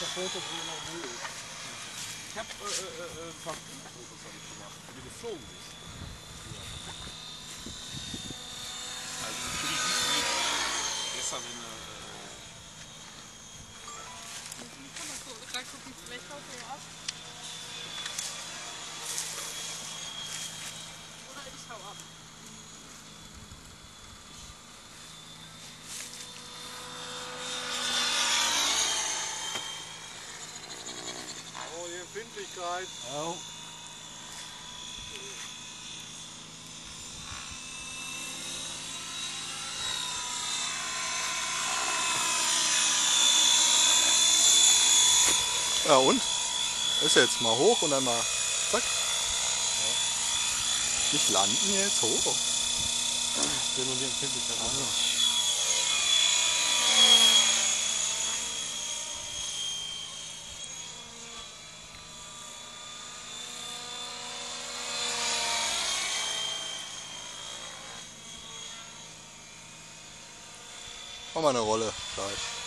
der Fotos, wo noch Müll ist. Ich hab äh, äh, äh, ein paar Fotos hab ich gemacht, wie du geflogen bist. Also natürlich nicht so wie gestern in äh, Kann man so reingucken, vielleicht haut er ab. Oder ich hau ab. Oh, die Empfindlichkeit. oh. Ja und? Ist jetzt mal hoch und dann mal zack. Nicht landen jetzt, hoch. Ich will nur die Empfindlichkeit haben. Mach mal eine Rolle gleich.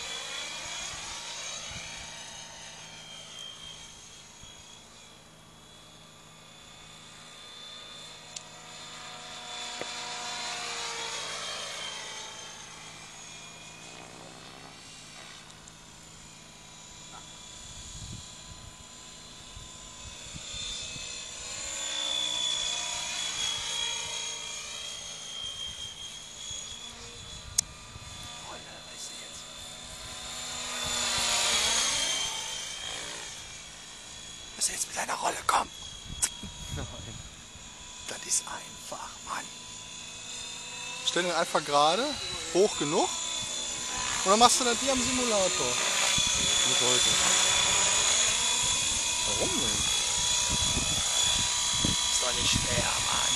Was jetzt mit deiner Rolle komm? Das ist einfach, Mann. Stell den einfach gerade, hoch genug. Und dann machst du das wie am Simulator. Nicht heute. Warum denn? Ist doch nicht schwer, Mann.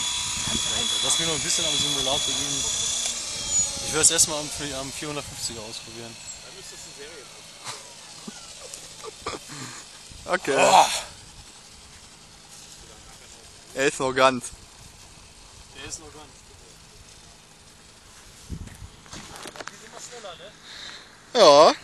Lass mir noch ein bisschen am Simulator üben. Ich werde es erstmal am, am 450er ausprobieren. Dann müsstest du Serien Okay. Oh. Er ist noch ganz. Der ist noch ganz. Die sind mal schneller, ne? Ja.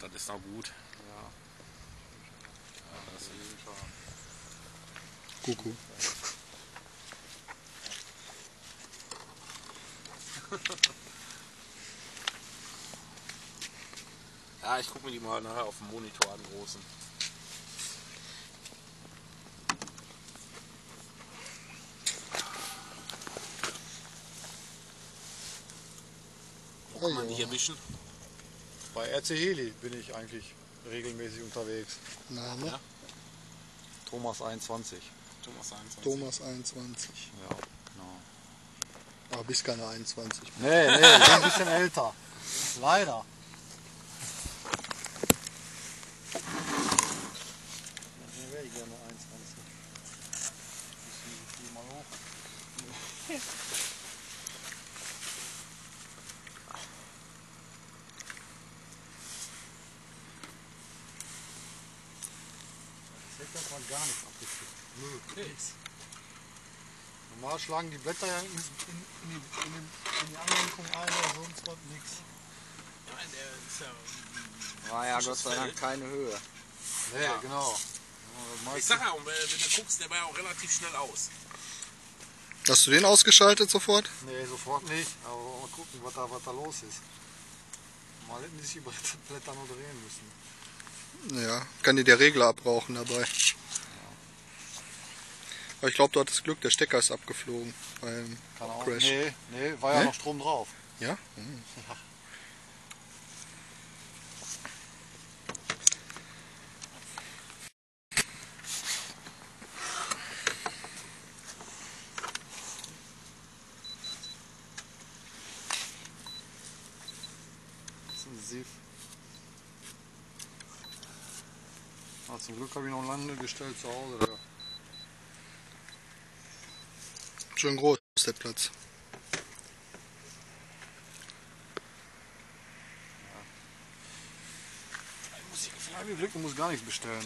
Das ist noch gut. Kuckuck. Ja, ich guck mir die mal nachher auf dem Monitor an, großen. Wo kann man die hier mischen? Bei RC Heli bin ich eigentlich regelmäßig unterwegs. Name? Ja. Thomas 21. Thomas 21. Thomas 21. Ja, genau. Aber bist keine 21. Nee, nee, ich bin ein bisschen älter. Leider. Ja, wäre ich gerne 21. Müssen wir mal hoch. Das hätte man gar nicht abgekriegt. Null. Nix. Normal schlagen die Blätter ja in, in, in, die, in, in die Anlenkung ein oder sonst was nix. Nein, der ist ja. War ja Gott sei Dank keine Höhe. Nee, Ja. genau. Ja, Ich sag ja, und wenn wenn du guckst, der war ja auch relativ schnell aus. Hast du den ausgeschaltet sofort? Nee, sofort nicht. Aber mal gucken, was da, was da los ist. Mal hätten die sich über die Blätter nur drehen müssen. Ja, kann dir der Regler abrauchen dabei. Aber ich glaube, du hattest Glück, der Stecker ist abgeflogen beim Kann auch. Crash. Nee, nee, war ja Nee? noch Strom drauf. Ja? Hm. Das ist ein Sief. Ah, zum Glück habe ich noch ein Landegestell zu Hause. Da. Schön groß der Platz. Ich muss hier Glück, du musst gar nichts bestellen.